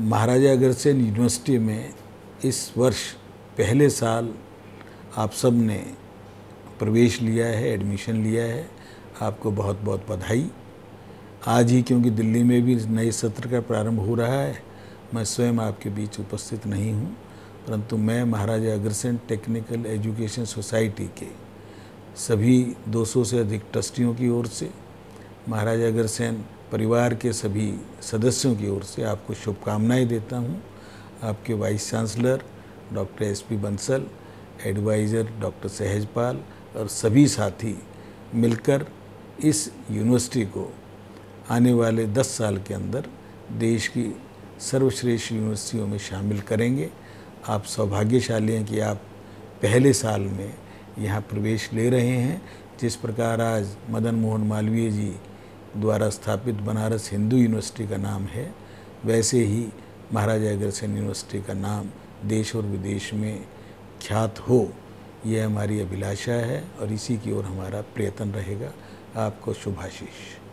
Maharaja Agrasen university में इस वर्ष पहले साल आप सबने प्रवेश लिया है एडमिशन लिया है। आपको बहुत बहुत बधाई। आज ही क्योंकि दिल्ली में भी नए सत्र का प्रारंभ हो रहा है, मैं स्वयं आपके बीच उपस्थित नहीं हूँ, परंतु मैं Maharaja Agrasen technical education society के सभी 200 से अधिक ट्रस्टियों की ओर से महाराजा अग्रसेन परिवार के सभी सदस्यों की ओर से आपको शुभकामनाएँ देता हूँ। आपके vice chancellor, doctor S P Bansal, adviser doctor Sahajpal और सभी साथी मिलकर इस यूनिवर्सिटी को आने वाले 10 साल के अंदर देश की सर्वश्रेष्ठ यूनिवर्सिटियों में शामिल करेंगे। आप सौभाग्यशाली हैं कि आप पहले साल में यहाँ प्रवेश ले रहे हैं। जिस प्रकार आज मदन मोहन मालवीय जी द्वारा स्थापित बनारस हिंदू यूनिवर्सिटी का नाम है। वैसे ही महाराजा अग्रसेन यूनिवर्सिटी का नाम देश और विदेश में ख्यात हो, यह हमारी अभिलाषा है और इसी की ओर हमारा प्रयत्न रहेगा। आपको शुभाशीष।